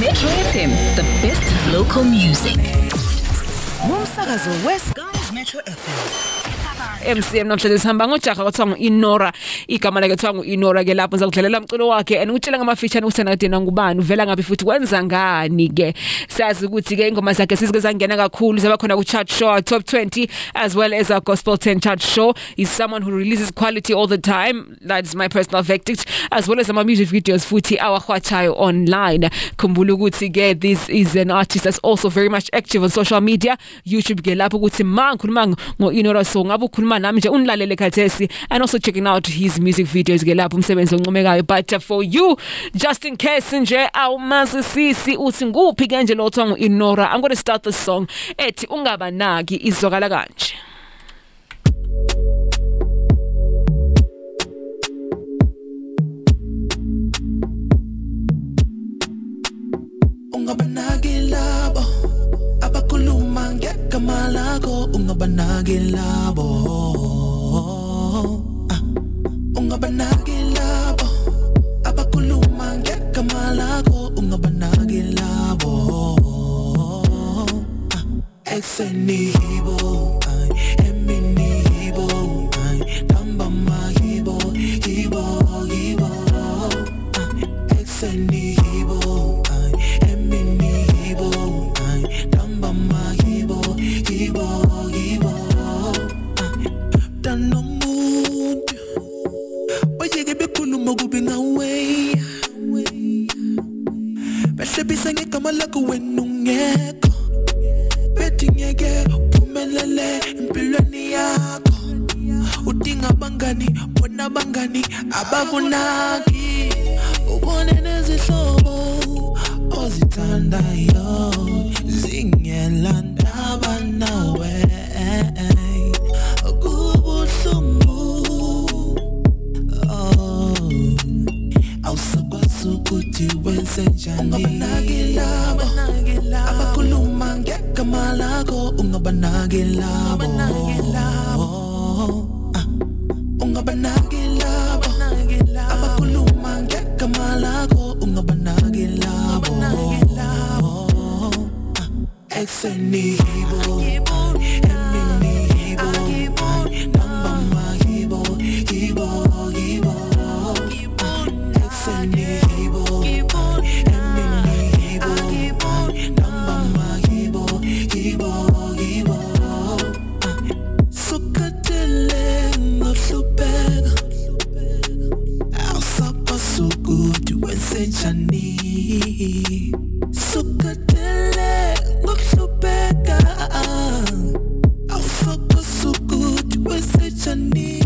Metro FM, the best local music. ngumsakazo wesguys metro fm MCM namhlanje sihamba ngojaha kwathiwa ngu-innora. Igama lakhe kuthiwa ngu-innora ke lapho ngizakudlalela umculo wakhe and utshela ngamafitshane angadina ngubani uvela ngaphi futhi wenza ngani ke? Siyazi ukuthi-ke ingoma zakhe sizike zangena kakhulu zaba khona ku-chart show top 20 as well as our gospel 10 chart show. Is someone who releases quality all the time. That is my personal verdict as well as ama-music videos futhi awahwatshayo online. Khumbula ukuthi-ke this is an artist that's also very much active on social media youtube ke lapho ukuthi ma ngikhuluma ngo-innora so ngabe ukhuluma nami nje unilalele khathesi and also checking out his music videos ke lapho umsebenzi oncomekayo. But uh, for you just in case nje awumazisisi uthi nguphi ke lo kuthiwa ngu-innora i'm going to start the song ethi ungabanaki izwakala kanje. Lakho ukuthi such a ukhona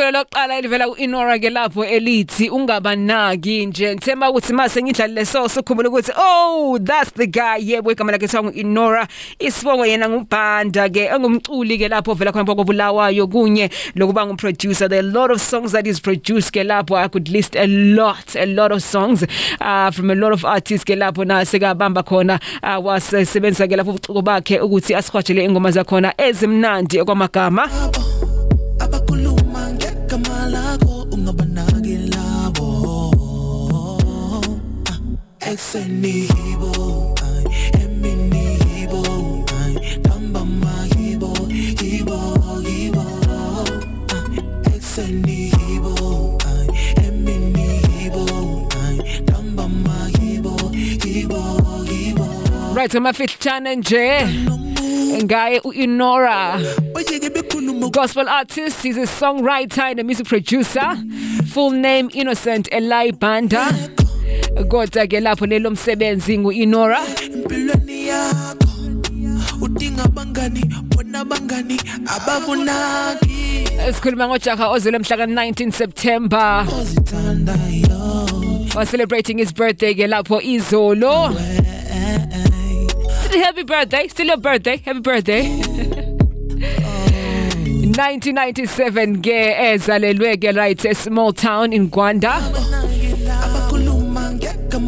licelo lokuqala elivela ku-inora ke lapho elithi ungabanaki nje. Ngithemba ukuthi mase ngidlalile so sukhumbula ukuthi oh that's the guy. Yebo igama lakhe kuthiwa ngu-inora. Isibongo yena ngubhanda ke engumculi ke lapho vela khona kokubulawayo kunye lokuba nguproducer. There are a lot of songs that is produced ke lapho. I could list a lot a lot of songs uh, from a lot of artists ke lapho na sekabamba khona uh, wasebenzisa ke lapho ubuciko bakhe ukuthi asihwajele ingoma zakhona ezimnandi kwamagama abakhuluma Ah, ekseni hibo ay, emini hibo ay, ntambama hibo hibo hibo Ah, ekseni hibo ay, emini hibo ay, ntambama hibo hibo hibo right nje ngaye u-innora bajike bekhuluma gospel artist he's a songwriter and a music producer. Full name innocent eli banda kodwa ke lapho lelo msebenzi ngu-innora. Empilweni yakho udinga abangani bona abangani abakunaki. Sikhuluma ngojaha ozele mhla ka-19 september. Ozithandayo. Was celebrating his birthday ke lapho izolo. Happy birthday still your birthday happy birthday. 1997 ke ezalelwe ke right a small town in Gwanda. Ngegama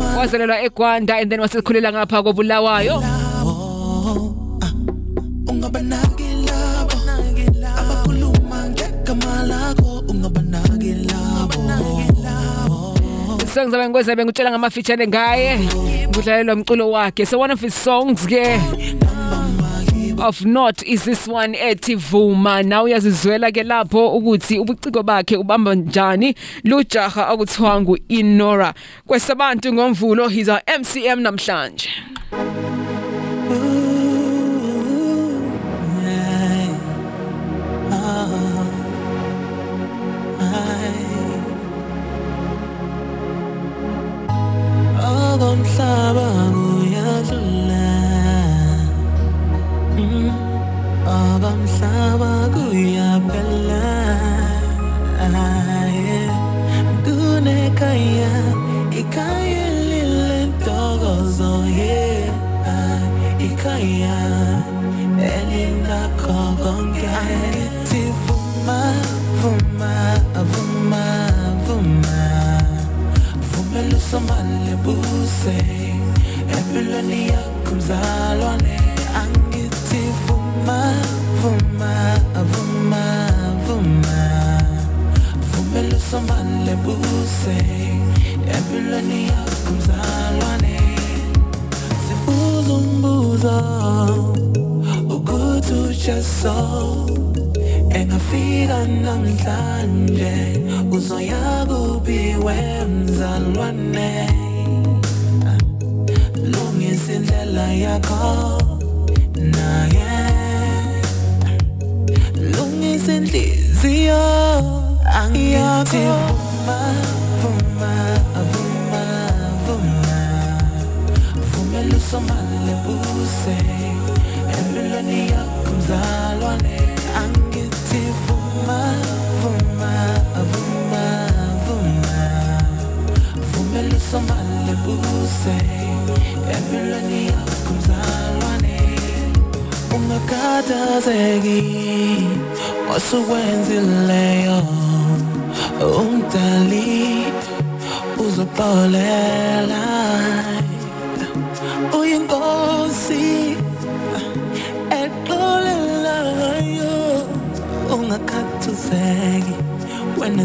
wazalelwa eGwanda and then wasekhulela ngapha kobulawayo. Ah, ungabanaki labo. Abakhuluma ngegama lakho ungabanaki labo. Songs abengikwenza bengutshela ngamafeature ngaye. Ngudlalelwa umculo wakhe. So one of his songs ke of not is this one ethi vuma. Nawe uyazizwela ke lapho ukuthi ubuciko bakhe ubamba njani. Lujaha akuthiwa ngu-inora. Kwesabantu ngomvulo he's our mcm namhlanje namhlanje uzoya kuphi wemzalwane lungisa indlela yakho naye. Lungisa inhliziyo angiyathi vuma vuma vuma vuma. Vumela usomale buse empilweni yakho mzalwane mzalwane ungakhathazeki wasukwenzileyo umdali uzoxolela uyinkosi exolelayo ungakhathazeki wena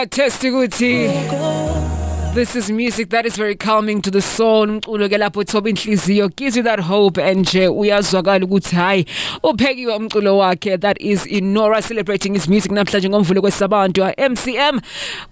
truly attest ukuthi This is music that is very calming to the soul. Umculo ke lapho thoba inhliziyo. Gives you that hope and nje uyazwakala ukuthi hayi uphekiwe umculo wakhe. That is Innora celebrating his music namhlanje ngomvulo kwesabantu MCM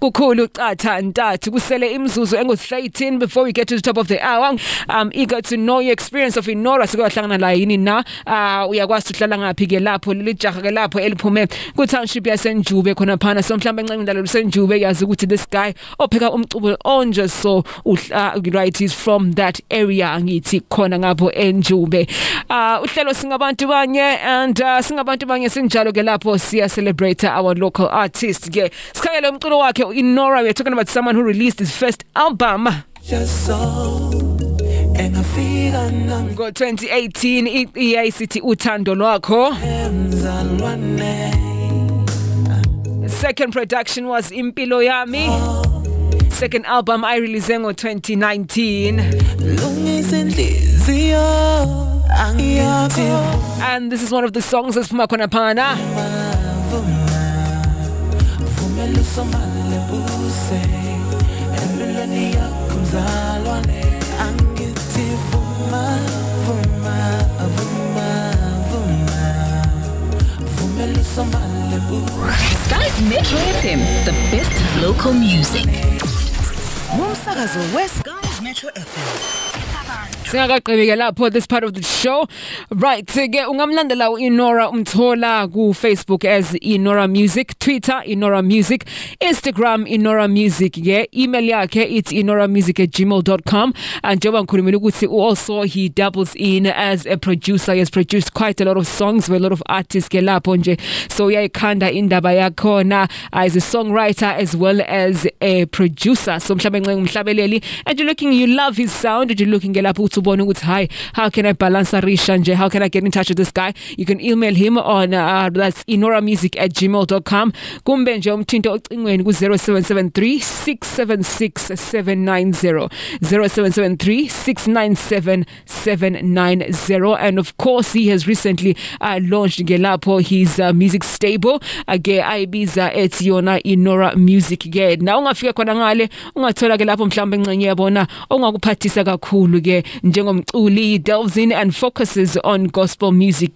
kukhulu qatha ntathu kusele imzuzu engu13 before we get to the top of the hour. I'm eager to know your experience of Innora sikuyahlangana la yini na? Uh, uyakwazi uhlala ngapi ke lapho leli jaha ke lapho eliphume ku township yasenjube khona phana. So mhlawumbe encenga indalo lusenjube yazi ukuthi this guy opheka umculo onje so right he's from that area ngithi khona ngapho enjube uh uhlelo singabantu banye and uh, singabantu banye sinjalo ke lapho siya celebrate our local artist ke. Sikhangele umculo wakhe Innora we are talking about someone who released his first album. Just so engafika ngo 2018 iyaisithi uthando lwakho. Second production was impilo yami second album i released ngo 2019 lungisa inhliziyo angiyathi and this is one of the songs khona phana vumela Skyz Metro FM, the best local music. Umsakazo weSky Metro FM. Singakaqebi ke lapho this part of the show. Right uh, ke ungamlandela uInora umthola ku Facebook as Innora Music Twitter Innora Music Instagram Innora Music ke. Email yakhe it's innora music at inoramusic@gmail.com and njengoba ngikhulumile ukuthi also he doubles in as a producer. He has produced quite a lot of songs for a lot of artists ke lapho nje. So uyayikhanda indaba yakhona as a songwriter as well as a producer. So mhlawumbe ncenga umhlabeleli and you're looking you love his sound. And you're looking ke lapho ukuthi ubone ukuthi hi how can I balance Arisha nje how can I get in touch with this guy? You can email him on uh, that's inoramusic@gmail.com kumbe nje umthinto ocingweni ku 0773 676 790 0773 697 790 and of course he has recently uh, launched ke lapho his uh, music stable ake ayibiza ethi yona Innora Music ke na ungafika khona ngale ungathola ke lapho mhlawumbe encenye yabona ongakuphathisa kakhulu ke njengomculi delves in and focuses on gospel music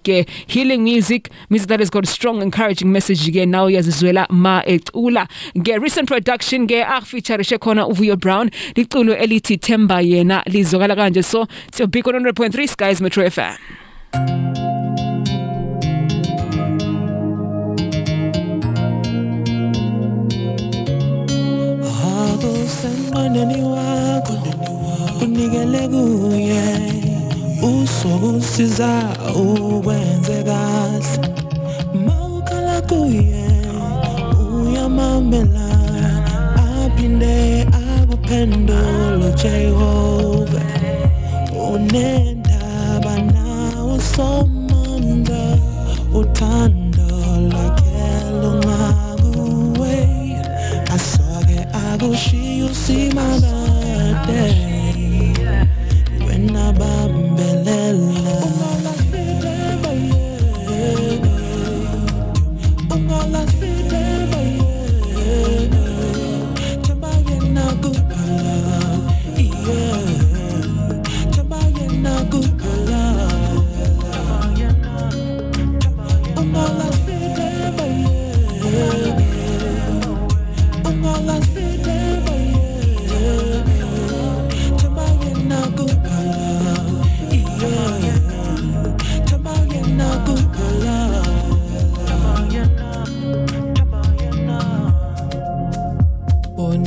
healing music music that has got a strong encouraging message ke. Now yazizwela ma ecula ke. Recent production ke ah, afeature khona uvuyo brown liculo elithi themba yena lizokala kanje. So so big on 100.3 Skyz metro fm unikele kuye usokusiza ukwenze kahle. Mawukhala kuye uyamamela aphinde akuphendule jehova unendaba nawo somandla noma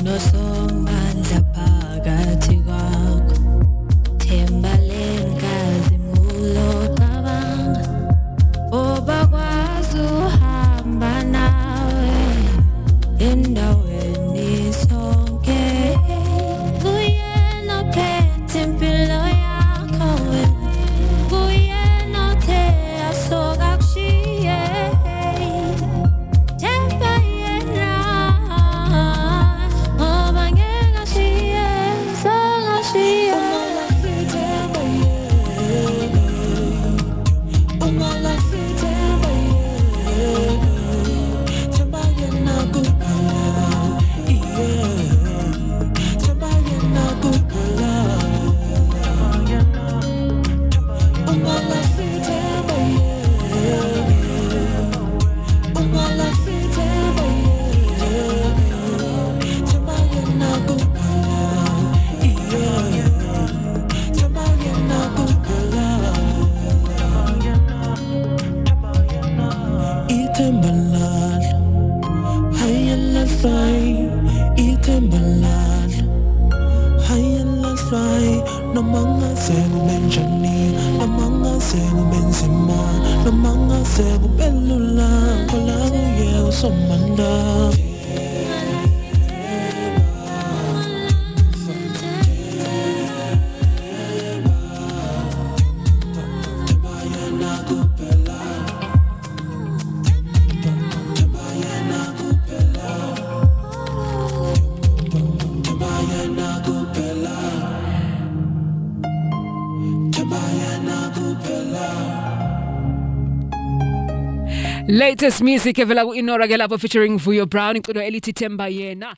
no latest music evela ku-innora ke lapho featuring vuyo brown iculo elithi themba yena